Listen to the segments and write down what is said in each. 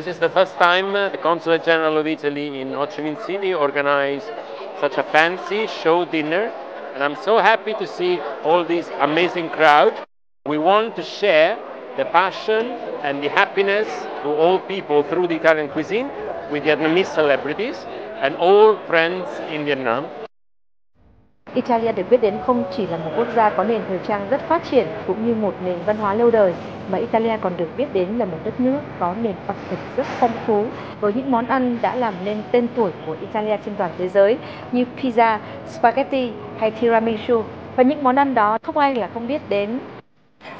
this is the first time the Consulate General of Italy in Ho Chi Minh City organized such a fancy show dinner, and I'm so happy to see all these amazing crowd. We want to share the passion and the happiness to all people through the Italian cuisine with Vietnamese celebrities and all friends in Vietnam. Italia được biết đến không chỉ là một quốc gia có nền thời trang rất phát triển cũng như một nền văn hóa lâu đời mà Italia còn được biết đến là một đất nước có nền ẩm thực rất phong phú với những món ăn đã làm nên tên tuổi của Italia trên toàn thế giới như pizza, spaghetti hay tiramisu và những món ăn đó không ai là không biết đến.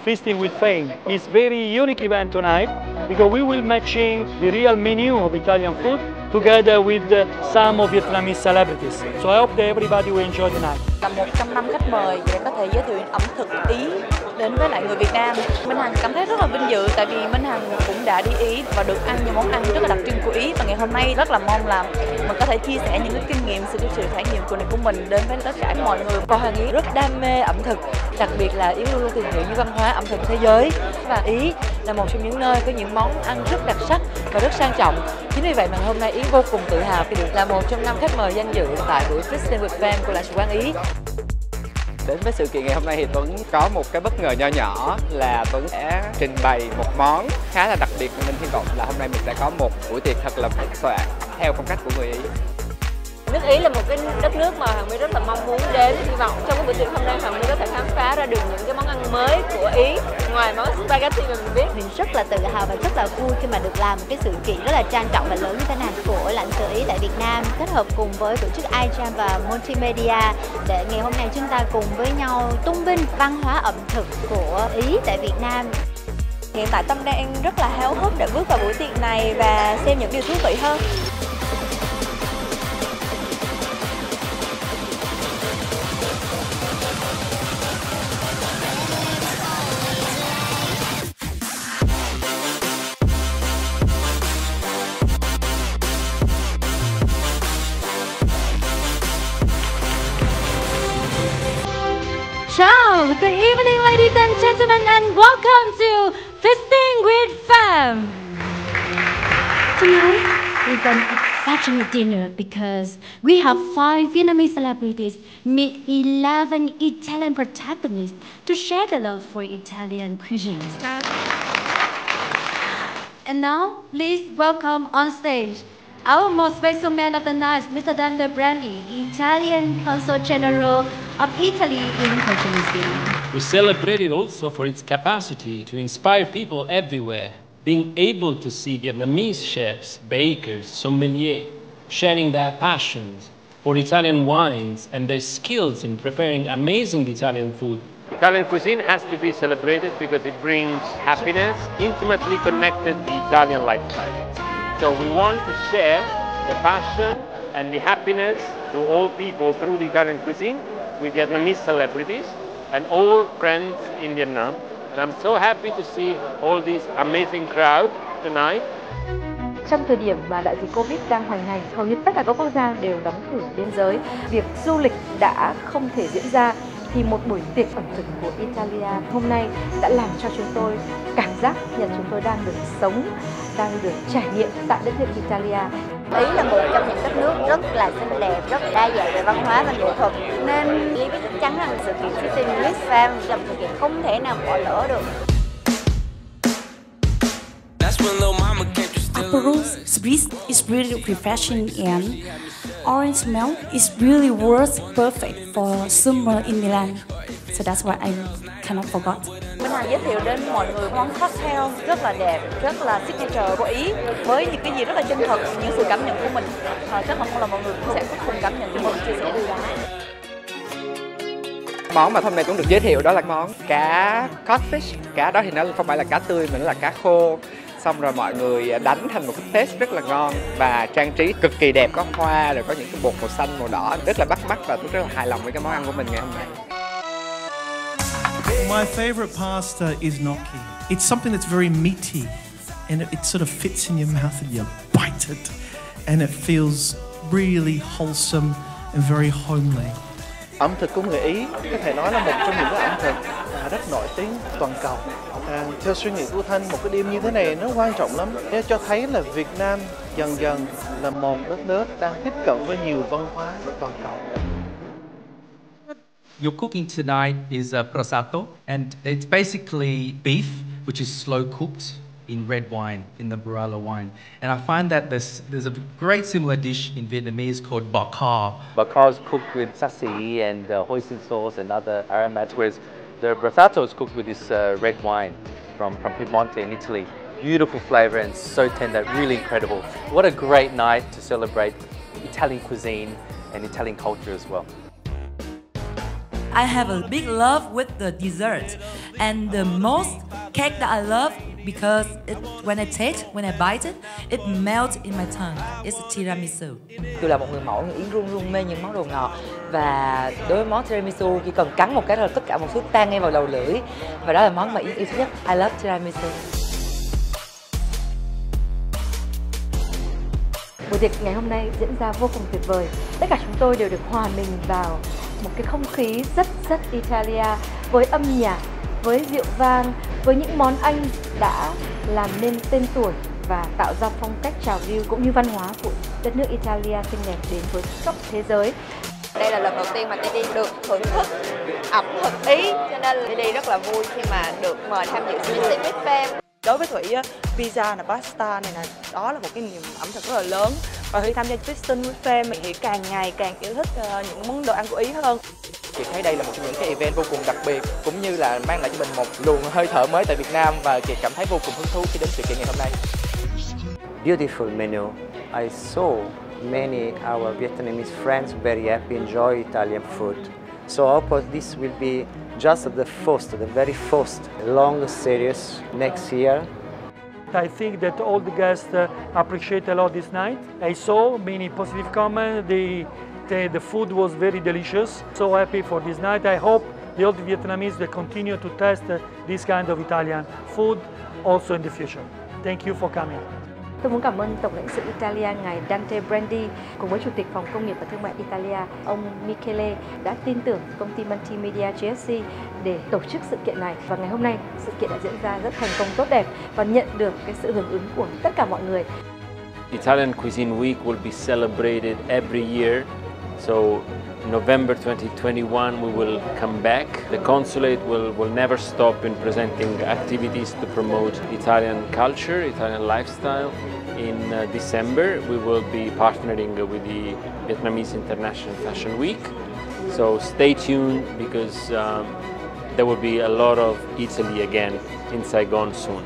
Feasting with Fame is very unique event tonight because we will matching the real menu of Italian food together with some of Vietnamese celebrities. So I hope that everybody will enjoy the night. Là một trong năm khách mời để có thể giới thiệu ẩm thực Ý đến với lại người Việt Nam. Minh Hằng cảm thấy rất là vinh dự tại vì Minh Hằng cũng đã đi Ý và được ăn những món ăn rất là đặc trưng của Ý và ngày hôm nay rất là mong là mình có thể chia sẻ những cái kinh nghiệm sự sự trải nghiệm của này của mình đến với tất cả mọi người. Còn Hằng Ý rất đam mê ẩm thực, đặc biệt là Ý luôn luôn tìm hiểu những văn hóa ẩm thực thế giới và Ý là một trong những nơi có những món ăn rất đặc sắc và rất sang trọng. Chính vì vậy mà hôm nay Yến vô cùng tự hào khi được là một trong năm khách mời danh dự tại buổi Fishing with Fam của Lãnh sự quán Ý. Đến với sự kiện ngày hôm nay thì Tuấn có một cái bất ngờ nho nhỏ là Tuấn sẽ trình bày một món khá là đặc biệt nên hy vọng là hôm nay mình sẽ có một buổi tiệc thật là phức soạn theo phong cách của người Ý. Nước Ý là một cái đất nước mà Hoàng My rất là mong muốn đến hy vọng trong cái buổi tiệc hôm nay Hoàng My có thể khám phá ra được những cái món ăn mới của Ý ngoài món spaghetti mà mình biết mình rất là tự hào và rất là vui khi mà được làm một cái sự kiện rất là trang trọng và lớn như thế này của lãnh sự Ý tại Việt Nam kết hợp cùng với tổ chức iCham và Multimedia để ngày hôm nay chúng ta cùng với nhau tung vinh văn hóa ẩm thực của Ý tại Việt Nam Hiện tại Tâm đang rất là háo hức để bước vào buổi tiệc này và xem những điều thú vị hơn. Good evening, ladies and gentlemen, and welcome to Feasting with Fam. Tonight is an exceptional dinner because we have five Vietnamese celebrities meet 11 Italian protagonists to share the love for Italian cuisine. And now, please welcome on stage our most special man of the night, Mr. Dante Brandi, Italian Consul General of Italy in Ho Chi Minh City. We celebrate it also for its capacity to inspire people everywhere, being able to see Vietnamese chefs, bakers, sommeliers sharing their passions for Italian wines and their skills in preparing amazing Italian food. Italian cuisine has to be celebrated because it brings happiness, intimately connected to the Italian lifestyle. So we want to share the passion and the happiness to all people through the Italian cuisine with Vietnamese celebrities and all friends in Vietnam. And I'm so happy to see all this amazing crowd tonight. Trong thời điểm mà đại dịch Covid đang hoành hành, hầu như tất cả các quốc gia đều đóng cửa biên giới. Việc du lịch đã không thể diễn ra thì một buổi tiệc ẩm thực của Italia hôm nay đã làm cho chúng tôi cảm giác như chúng tôi đang được sống, đang được trải nghiệm tại đất nước Italia. Ý là một trong những đất nước rất là xinh đẹp, rất đa dạng về văn hóa và nghệ thuật nên Lý biết chắc chắn rằng sự kiện Fitting with Fam là một sự kiện không thể nào bỏ lỡ được. Aperol Spritz is really refreshing and orange milk is really works perfect for summer in Milan. So that's why I cannot forget mà giới thiệu đến mọi người món cocktail rất là đẹp, rất là signature của Ý với những cái gì rất là chân thật, những sự cảm nhận của mình. À, chắc mong là mọi người cũng sẽ cùng cảm nhận và chia sẻ điều đó. Món mà hôm nay cũng được giới thiệu đó là món cá codfish. Cá đó thì nó không phải là cá tươi mà nó là cá khô xong rồi mọi người đánh thành một cái test rất là ngon và trang trí cực kỳ đẹp có hoa rồi có những cái bột màu xanh màu đỏ rất là bắt mắt và tôi rất là hài lòng với cái món ăn của mình ngày hôm nay My favorite pasta is gnocchi. It's something that's very meaty and it, it sort of fits in your mouth and you bite it and it feels really wholesome and very homely. ẩm thực của người Ý có thể nói là một trong những cái ẩm thực à, rất nổi tiếng toàn cầu. À, theo suy nghĩ của Thanh, một cái đêm như thế này nó quan trọng lắm. Để cho thấy là Việt Nam dần dần là một đất nước đang tiếp cận với nhiều văn hóa toàn cầu. Your cooking tonight is uh, prosciutto, and it's basically beef, which is slow cooked in red wine, in the Barolo wine. And I find that there's, there's a great similar dish in Vietnamese called bakar. Bakar is cooked with sasi and uh, hoisin sauce and other aromatics, whereas the brasato is cooked with this uh, red wine from, from Piemonte in Italy. Beautiful flavor and so tender, really incredible. What a great night to celebrate Italian cuisine and Italian culture as well. I have a big love with the dessert and the most cake that I love because it, when I taste, when I bite it, it melts in my tongue. It's a tiramisu. Tôi là một người mẫu, người Yến luôn luôn mê những món đồ ngọt và đối với món tiramisu chỉ cần cắn một cái là tất cả một thứ tan ngay vào đầu lưỡi và đó là món mà Yến yêu thích nhất. I love tiramisu. Buổi tiệc ngày hôm nay diễn ra vô cùng tuyệt vời. Tất cả chúng tôi đều được hòa mình vào một cái không khí rất rất Italia với âm nhạc, với rượu vang, với những món ăn đã làm nên tên tuổi và tạo ra phong cách trào lưu cũng như văn hóa của đất nước Italia xinh đẹp đến với khắp thế giới. Đây là lần đầu tiên mà Teddy được thưởng thức ẩm thực Ý cho nên Teddy rất là vui khi mà được mời tham dự Pacific Fam. Đối với Thủy, pizza này, pasta này nè, đó là một cái niềm ẩm thực rất là lớn. Và khi tham gia Piston with Fam thì càng ngày càng yêu thích những món đồ ăn của Ý hơn. Chị thấy đây là một trong những cái event vô cùng đặc biệt cũng như là mang lại cho mình một luồng hơi thở mới tại Việt Nam và chị cảm thấy vô cùng hứng thú khi đến sự kiện ngày hôm nay. Beautiful menu. I saw many our Vietnamese friends very happy enjoy Italian food. So I hope this will be just the first, the very first long series next year. I think that all the guests uh, appreciate a lot this night. I saw many positive comments. The, the, the food was very delicious. So happy for this night. I hope the old Vietnamese will continue to test uh, this kind of Italian food also in the future. Thank you for coming. Tôi muốn cảm ơn Tổng lãnh sự Italia ngài Dante Brandi cùng với Chủ tịch Phòng Công nghiệp và Thương mại Italia, ông Michele đã tin tưởng công ty Multimedia GSC để tổ chức sự kiện này và ngày hôm nay, sự kiện đã diễn ra rất thành công, tốt đẹp và nhận được cái sự hưởng ứng của tất cả mọi người. Italian Cuisine Week will be celebrated every year. So November 2021 we will come back. The consulate will, will never stop in presenting activities to promote Italian culture, Italian lifestyle. In uh, December we will be partnering with the Vietnamese International Fashion Week. So stay tuned because um, there will be a lot of Italy again in Saigon soon.